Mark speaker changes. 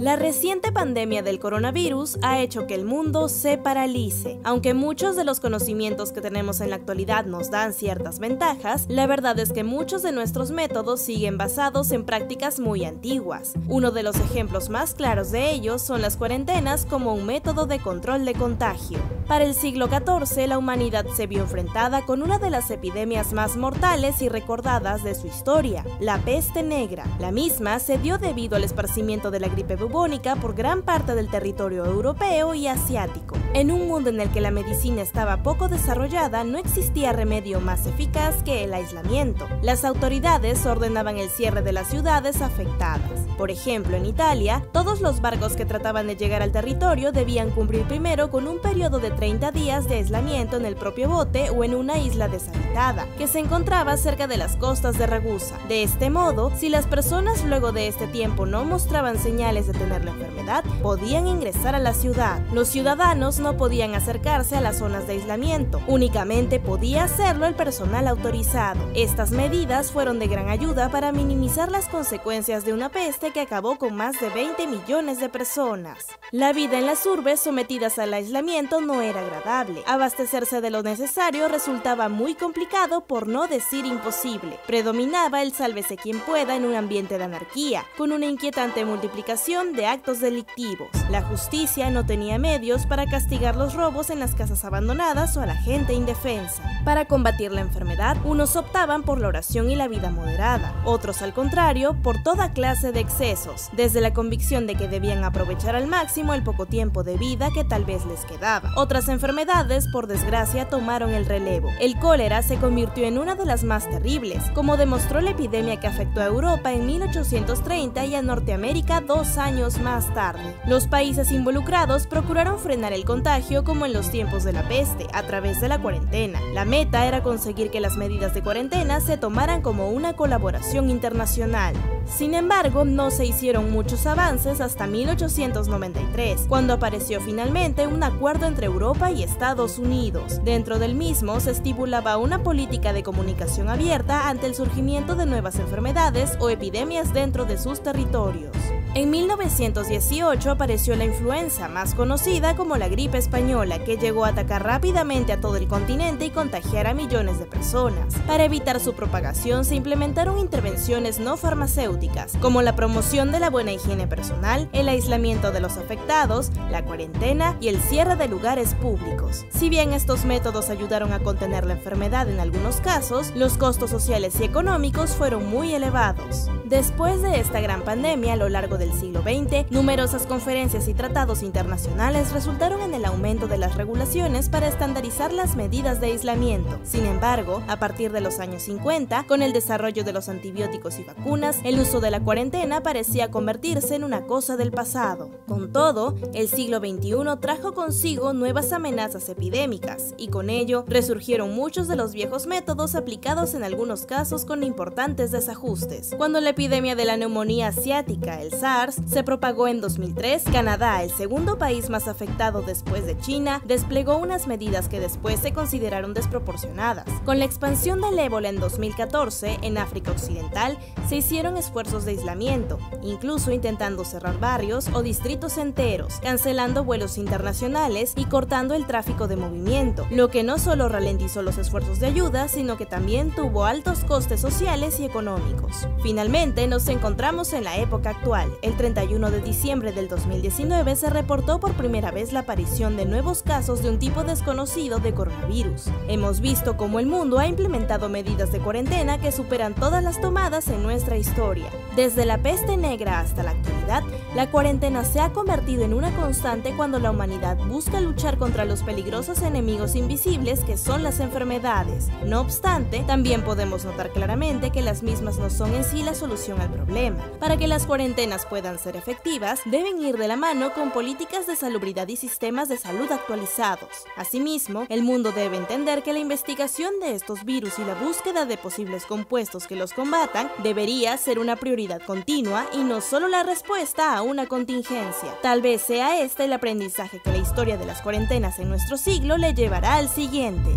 Speaker 1: La reciente pandemia del coronavirus ha hecho que el mundo se paralice. Aunque muchos de los conocimientos que tenemos en la actualidad nos dan ciertas ventajas, la verdad es que muchos de nuestros métodos siguen basados en prácticas muy antiguas. Uno de los ejemplos más claros de ellos son las cuarentenas como un método de control de contagio. Para el siglo XIV, la humanidad se vio enfrentada con una de las epidemias más mortales y recordadas de su historia, la peste negra. La misma se dio debido al esparcimiento de la gripe bubónica por gran parte del territorio europeo y asiático. En un mundo en el que la medicina estaba poco desarrollada, no existía remedio más eficaz que el aislamiento. Las autoridades ordenaban el cierre de las ciudades afectadas. Por ejemplo, en Italia, todos los barcos que trataban de llegar al territorio debían cumplir primero con un periodo de 30 días de aislamiento en el propio bote o en una isla deshabitada, que se encontraba cerca de las costas de Ragusa. De este modo, si las personas luego de este tiempo no mostraban señales de tener la enfermedad, podían ingresar a la ciudad. Los ciudadanos no podían acercarse a las zonas de aislamiento, únicamente podía hacerlo el personal autorizado. Estas medidas fueron de gran ayuda para minimizar las consecuencias de una peste que acabó con más de 20 millones de personas. La vida en las urbes sometidas al aislamiento no era agradable. Abastecerse de lo necesario resultaba muy complicado por no decir imposible. Predominaba el sálvese quien pueda en un ambiente de anarquía, con una inquietante multiplicación de actos delictivos. La justicia no tenía medios para castigar los robos en las casas abandonadas o a la gente indefensa. Para combatir la enfermedad, unos optaban por la oración y la vida moderada, otros al contrario, por toda clase de excesos, desde la convicción de que debían aprovechar al máximo el poco tiempo de vida que tal vez les quedaba. Otras enfermedades, por desgracia, tomaron el relevo. El cólera se convirtió en una de las más terribles, como demostró la epidemia que afectó a Europa en 1830 y a Norteamérica dos años más tarde. Los países involucrados procuraron frenar el contagio como en los tiempos de la peste, a través de la cuarentena. La meta era conseguir que las medidas de cuarentena se tomaran como una colaboración internacional. Sin embargo, no se hicieron muchos avances hasta 1893, cuando apareció finalmente un acuerdo entre Europa y Estados Unidos. Dentro del mismo se estipulaba una política de comunicación abierta ante el surgimiento de nuevas enfermedades o epidemias dentro de sus territorios. En 1918 apareció la influenza, más conocida como la gripe española, que llegó a atacar rápidamente a todo el continente y contagiar a millones de personas. Para evitar su propagación se implementaron intervenciones no farmacéuticas, como la promoción de la buena higiene personal, el aislamiento de los afectados, la cuarentena y el cierre de lugares públicos. Si bien estos métodos ayudaron a contener la enfermedad en algunos casos, los costos sociales y económicos fueron muy elevados. Después de esta gran pandemia a lo largo del siglo XX, numerosas conferencias y tratados internacionales resultaron en el aumento de las regulaciones para estandarizar las medidas de aislamiento. Sin embargo, a partir de los años 50, con el desarrollo de los antibióticos y vacunas, el uso de la cuarentena parecía convertirse en una cosa del pasado. Con todo, el siglo XXI trajo consigo nuevas amenazas epidémicas y con ello resurgieron muchos de los viejos métodos aplicados en algunos casos con importantes desajustes. Cuando la epidemia de la neumonía asiática, el SARS, se propagó en 2003, Canadá, el segundo país más afectado después de China, desplegó unas medidas que después se consideraron desproporcionadas. Con la expansión del ébola en 2014, en África Occidental, se hicieron esfuerzos de aislamiento, incluso intentando cerrar barrios o distritos enteros, cancelando vuelos internacionales y cortando el tráfico de movimiento, lo que no solo ralentizó los esfuerzos de ayuda, sino que también tuvo altos costes sociales y económicos. Finalmente, nos encontramos en la época actual. El 31 de diciembre del 2019 se reportó por primera vez la aparición de nuevos casos de un tipo desconocido de coronavirus. Hemos visto cómo el mundo ha implementado medidas de cuarentena que superan todas las tomadas en nuestra historia. Desde la peste negra hasta la actualidad, la cuarentena se ha convertido en una constante cuando la humanidad busca luchar contra los peligrosos enemigos invisibles que son las enfermedades. No obstante, también podemos notar claramente que las mismas no son en sí la al problema. Para que las cuarentenas puedan ser efectivas, deben ir de la mano con políticas de salubridad y sistemas de salud actualizados. Asimismo, el mundo debe entender que la investigación de estos virus y la búsqueda de posibles compuestos que los combatan debería ser una prioridad continua y no solo la respuesta a una contingencia. Tal vez sea este el aprendizaje que la historia de las cuarentenas en nuestro siglo le llevará al siguiente.